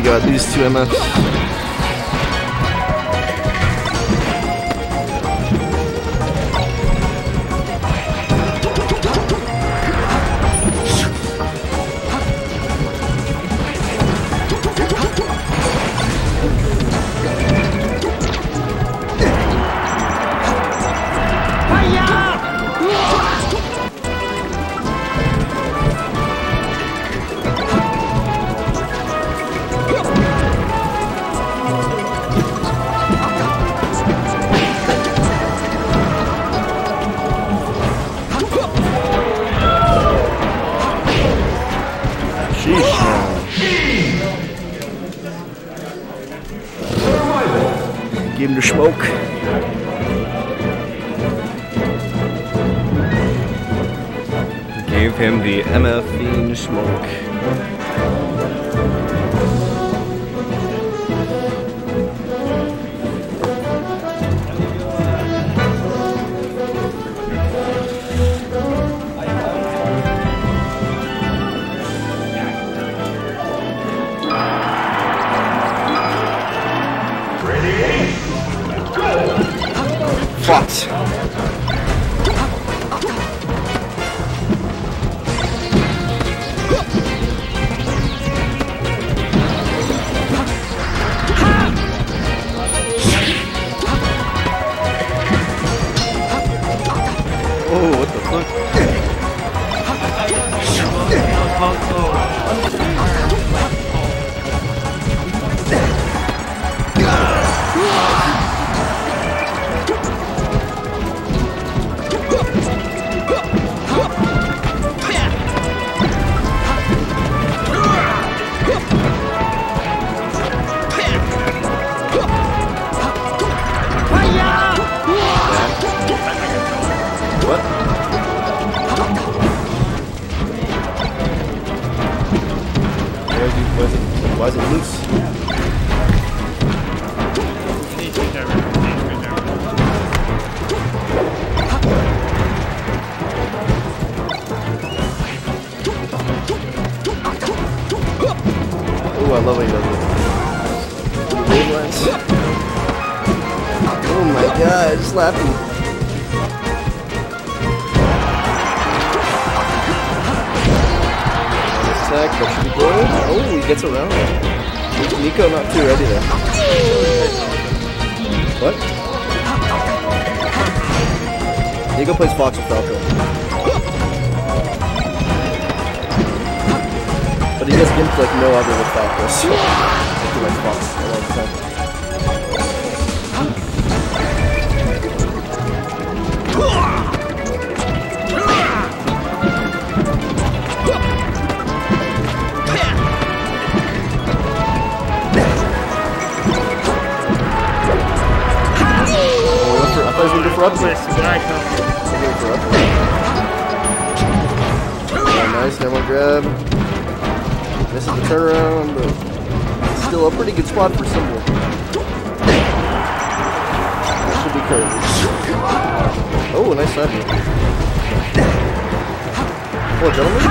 we got these two MFs. Give him the smoke. Gave him the MF smoke. What? Oh, what the fuck? Oh, love how he does it. Wavelengths. Oh my god, it's laughing. Attack, that should be good. Oh, he gets around. Nico not too ready there. What? Nico plays Fox with Falco. Gimp like no other with Falco, so he likes Fox a lot of the time. Oh, I thought he was going to nice, never grab. Misses the turnaround, but still a pretty good spot for Symbol. Should be curved. Oh, nice side move. Oh, gentlemen.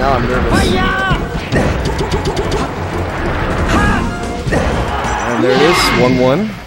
Now I'm nervous. And there it is, 1-1.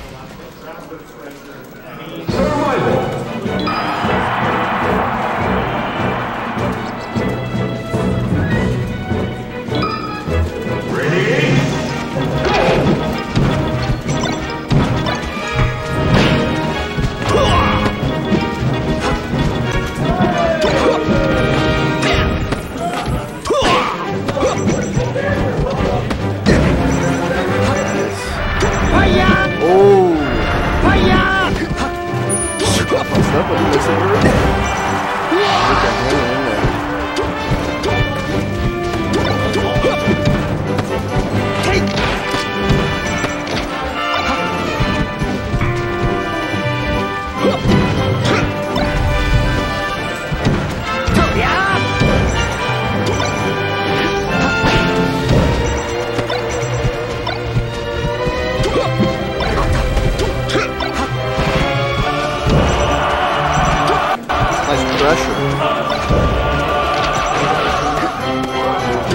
Pressure.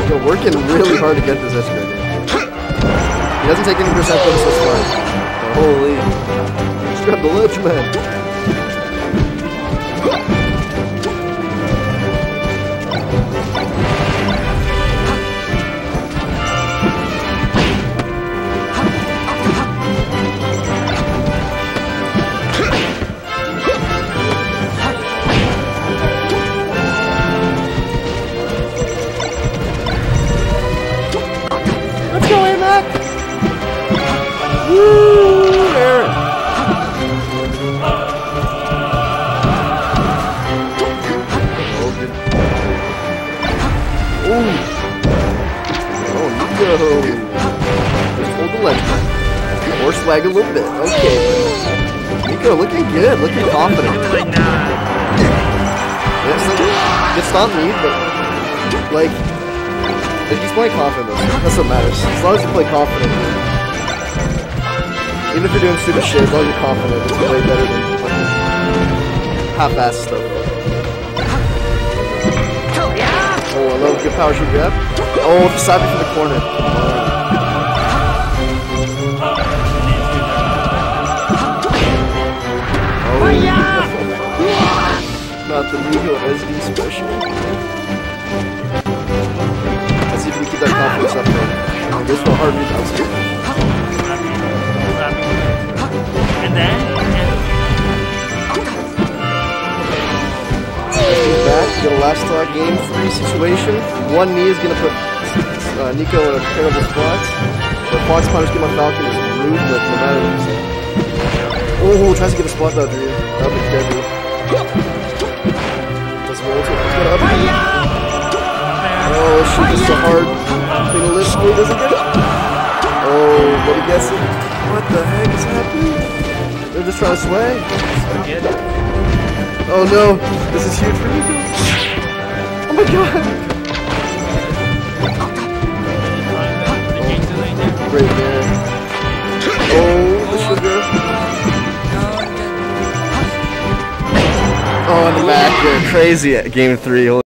You're working really hard to get this escalator. He doesn't take any percent this far. Holy. He's got the ledge, man. Hold the ledge. Or swag a little bit. Okay. Nico, looking good. Looking confident. It's, like, it's not me, but, like, he's playing confident, that's what matters. As long as you play confident. Even if you're doing stupid shit, as long as you're confident, it's way better than fucking half-ass stuff. Good power shield grab. Oh, the side from the corner. Oh, yeah! not the Miho SD special. Let's see if we keep that though. Oh, this one hard. And He's back. Get a last uh, game three situation. One knee is gonna put uh, Nico in a terrible spot. But Fox Punish get on Falcon is rude, but no matter. Oh, tries to get a spot though, dude. That would be deadly. To up. Oh shit, this is a hard thing to lift. Oh, doesn't get it. Oh, what are you guessing? What the heck is happening? They're just trying to sway. Oh no, this is huge for Nico. Oh my god. Right there. Oh, the sugar. Oh, in the back there. Crazy at game three.